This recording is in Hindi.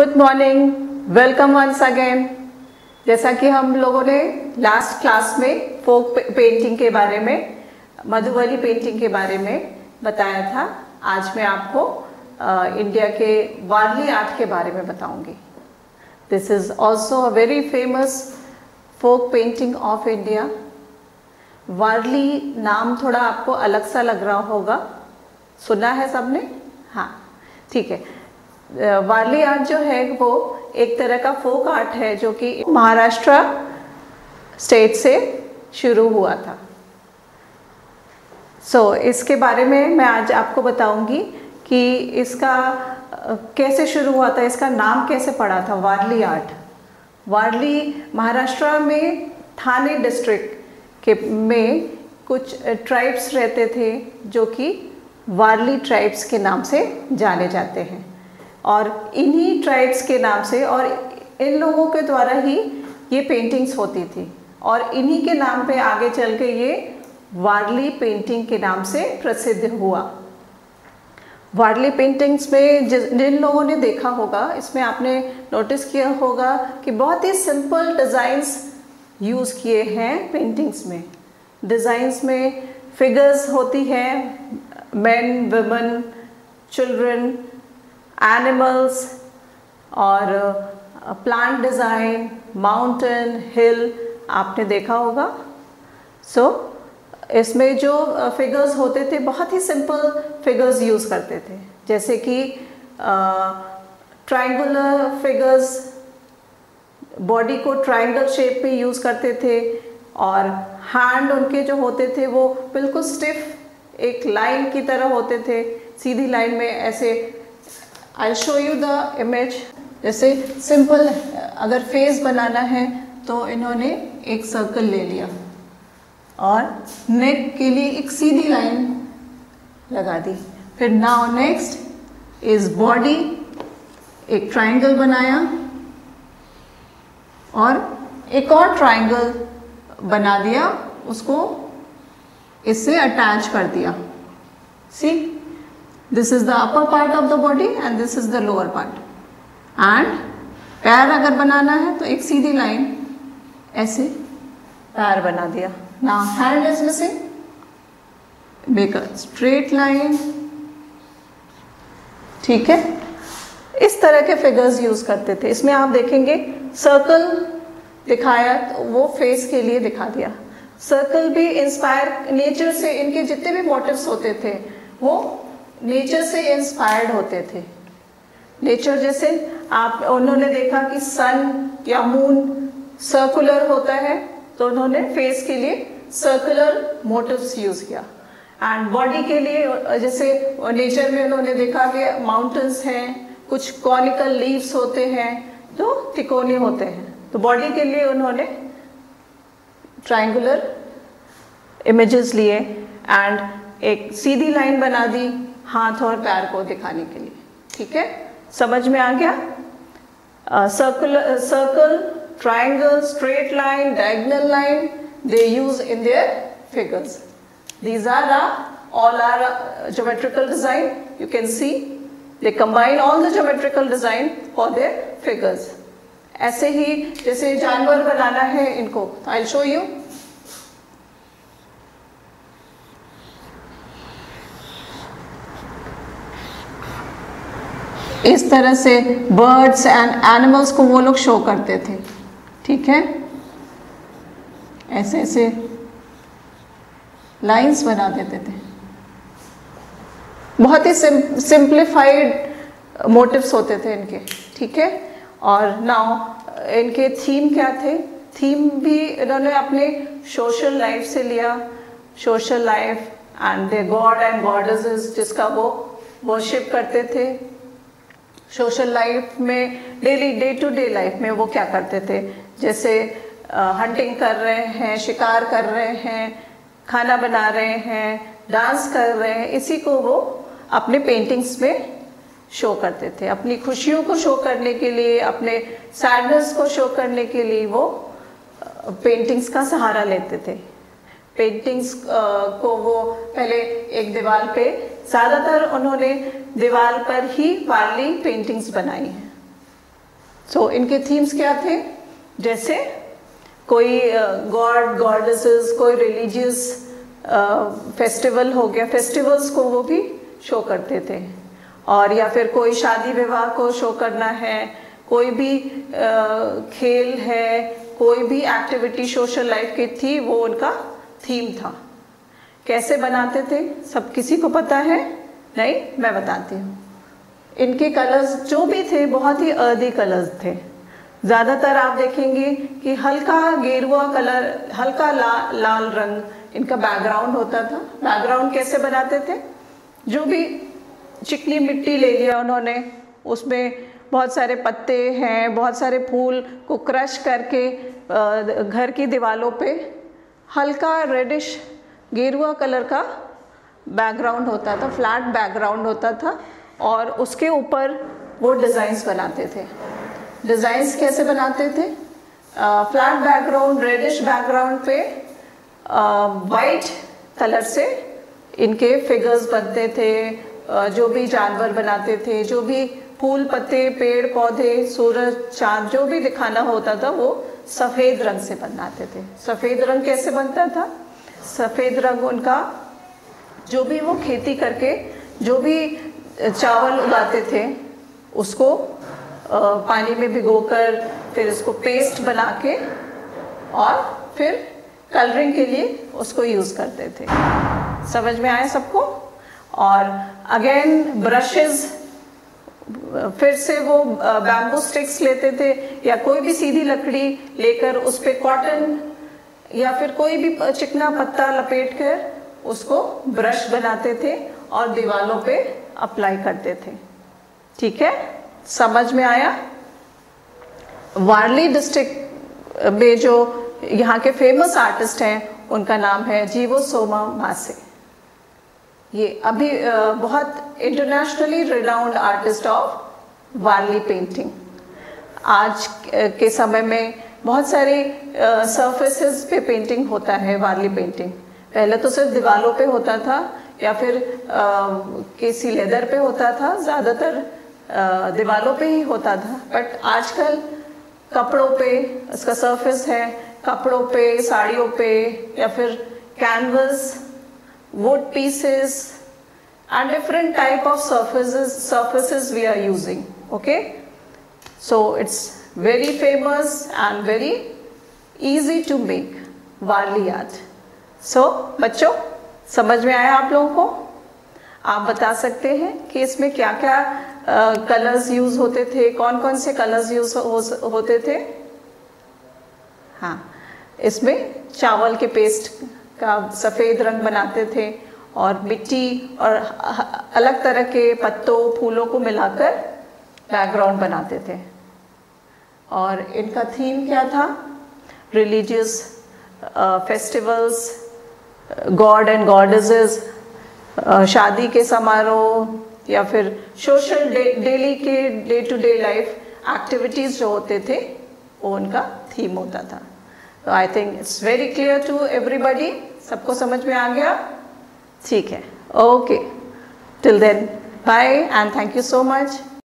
Good morning welcome once again जैसा कि हम लोगों ने लास्ट क्लास में फोक पेंटिंग के बारे में मधुबनी पेंटिंग के बारे में बताया था। आज मैं आपको आ, इंडिया के वारली आर्ट के बारे में बताऊँगी। This is also a very famous folk painting of India Warli नाम थोड़ा आपको अलग सा लग रहा होगा। सुना है सबने? हाँ ठीक है। वारली आर्ट जो है वो एक तरह का फोक आर्ट है जो कि महाराष्ट्र स्टेट से शुरू हुआ था। सो so, इसके बारे में मैं आज आपको बताऊँगी कि इसका कैसे शुरू हुआ था इसका नाम कैसे पड़ा था वारली आर्ट। वारली महाराष्ट्र में थाने डिस्ट्रिक्ट के में कुछ ट्राइब्स रहते थे जो कि वारली ट्राइब्स के नाम से जाने जाते हैं। और इन्हीं ट्राइब्स के नाम से और इन लोगों के द्वारा ही ये पेंटिंग्स होती थी। और इन्हीं के नाम पे आगे चल के ये वारली पेंटिंग के नाम से प्रसिद्ध हुआ। वारली पेंटिंग्स में जिन लोगों ने देखा होगा, इसमें आपने नोटिस किया होगा कि बहुत ही सिंपल डिज़ाइंस यूज़ किए हैं पेंटिंग्स में। डिज़ाइंस में फिगर्स होती हैं मैन वुमेन चिल्ड्रन एनिमल्स और प्लांट डिज़ाइन माउंटेन हिल आपने देखा होगा। सो so, इसमें जो फिगर्स होते थे बहुत ही सिंपल फिगर्स यूज़ करते थे। जैसे कि ट्रायंगुलर फिगर्स बॉडी को ट्रायंगल शेप में यूज़ करते थे और हैंड उनके जो होते थे वो बिल्कुल स्टिफ एक लाइन की तरह होते थे। सीधी लाइन में ऐसे I show you the image जैसे सिंपल अगर फेस बनाना है तो इन्होंने एक सर्कल ले लिया। और नेक के लिए एक सीधी लाइन लगा दी। फिर नाउ नेक्स्ट इज़ बॉडी एक ट्रायंगल बनाया। और एक और ट्रायंगल बना दिया, उसको इससे अटैच कर दिया। See this is the upper part of the body and this is the lower part and पैर अगर बनाना है तो एक सीधी लाइन ऐसे। पैर बना दिया। ना hand is missing make a straight line ठीक है? इस तरह के फिगर्स यूज़ करते थे। इसमें आप देखेंगे सर्कल दिखाया तो वो फेस के लिए दिखा दिया। सर्कल भी इंस्पायर नेचर से इनके जितने भी मोटिव्स होते थे वो नेचर से इंस्पायर्ड होते थे। नेचर जैसे आप, उन्होंने देखा कि सन या मून सर्कुलर होता है तो उन्होंने फेस के लिए सर्कुलर मोटिव्स यूज़ किया। एंड बॉडी के लिए, जैसे नेचर में उन्होंने देखा कि माउंटेन्स हैं, कुछ कॉनिकल लीव्स होते हैं तो तिकोने होते हैं। तो बॉडी के लिए उन्होंने ट्रायंगुलर इमेजेस लिए एंड एक सीधी लाइन बना दी हाथ और पैर को दिखाने के लिए। ठीक है? समझ में आ गया? Circle circle triangle straight line diagonal line they use in their figures these are the all are geometrical design you can see they combine all the geometrical design for their figures ऐसे ही जैसे जानवर बनाना है इनको। आई शो यू इस तरह से बर्ड्स एंड एनिमल्स को वो लोग शो करते थे। ठीक है? ऐसे ऐसे लाइंस बना देते थे। बहुत ही सिंप्लीफाइड मोटिव्स होते थे इनके। ठीक है? और नाउ इनके थीम क्या थे? थीम भी इन्होंने अपने सोशल लाइफ से लिया। Social life and the god and goddesses जिसका वो वर्शिप करते थे। सोशल लाइफ में, daily, day to day life में वो क्या करते थे? जैसे हंटिंग कर रहे हैं, शिकार कर रहे हैं, खाना बना रहे हैं डांस कर रहे हैं, इसी को वो अपने पेंटिंग्स में शो करते थे। अपनी खुशियों को शो करने के लिए, अपने सैडनेस को शो करने के लिए वो पेंटिंग्स का सहारा लेते थे। पेंटिंग्स को वो पहले एक दीवार पे ज़्यादातर उन्होंने दीवार पर ही वाली पेंटिंग्स बनाई हैं। सो so, इनके थीम्स क्या थे? जैसे कोई गॉड गॉडेसेस कोई रिलीजियस फेस्टिवल हो गया फेस्टिवल्स को वो भी शो करते थे। और या फिर कोई शादी विवाह को शो करना है कोई भी आ, खेल है कोई भी एक्टिविटी सोशल लाइफ की थी वो उनका थीम था। कैसे बनाते थे सब किसी को पता है? नहीं मैं बताती हूँ। इनके कलर्स जो भी थे बहुत ही अर्दी कलर्स थे। ज़्यादातर आप देखेंगे कि हल्का गेरुआ कलर हल्का ला, लाल रंग इनका बैकग्राउंड होता था। बैकग्राउंड कैसे बनाते थे? जो भी चिकनी मिट्टी ले लिया उन्होंने उसमें बहुत सारे पत्ते हैं बहुत सारे फूल को क्रश करके घर की दीवारों पे हल्का रेडिश गेरुआ कलर का बैकग्राउंड होता था फ्लैट बैकग्राउंड होता था और उसके ऊपर वो डिज़ाइंस बनाते थे। डिज़ाइंस कैसे बनाते थे? फ्लैट बैकग्राउंड रेडिश बैकग्राउंड पे वाइट कलर से इनके फिगर्स बनते थे जो भी जानवर बनाते थे, जो भी फूल, पत्ते, पेड़, पौधे, सूरज, चाँद, जो भी दिखाना होता था, वो सफ़ेद रंग से बनाते थे। सफ़ेद रंग कैसे बनता था? सफ़ेद रंग उनका, जो भी वो खेती करके, जो भी चावल उगाते थे, उसको पानी में भिगोकर, फिर उसको पेस्ट बना के और फिर कलरिंग के लिए उसको यूज़ करते थे। समझ में आया सबको? और अगेन ब्रशेस, फिर से वो बैम्बू स्टिक्स लेते थे या कोई भी सीधी लकड़ी लेकर उस पर कॉटन या फिर कोई भी चिकना पत्ता लपेट कर उसको ब्रश बनाते थे और दीवालों पे अप्लाई करते थे। ठीक है? समझ में आया? वारली डिस्ट्रिक्ट में जो यहाँ के फ़ेमस आर्टिस्ट हैं, उनका नाम है जीवो सोमा मासे। ये अभी बहुत internationally renowned artist of Warli painting आज के समय में बहुत सारे सरफेसेस पे पेंटिंग होता है वार्ली पेंटिंग पहले तो सिर्फ़ दीवारों पे होता था या फिर आ, केसी लेदर पे होता था ज़्यादातर दीवारों पे ही होता था. बट आजकल कपड़ों पे इसका सरफेस है कपड़ों पे साड़ियों पे या फिर canvas wood pieces and different type of surfaces surfaces we are using. Okay? So it's very famous and very easy to make Warli art so, बच्चों, समझ में आया आप लोगों को? आप बता सकते हैं कि इसमें क्या क्या कलर्स यूज़ होते थे? कौन कौन से कलर्स यूज़ होते थे? हाँ इसमें चावल के पेस्ट का सफ़ेद रंग बनाते थे और मिट्टी और अलग तरह के पत्तों, फूलों को मिलाकर बैकग्राउंड बनाते थे। और इनका थीम क्या था? Religious festivals god and goddesses शादी के समारोह, या फिर सोशल डेली के day to day life activities जो होते थे, वो उनका थीम होता था। तो I think it's very clear to everybody सबको समझ में आ गया? ठीक है। Okay till then bye and thank you so much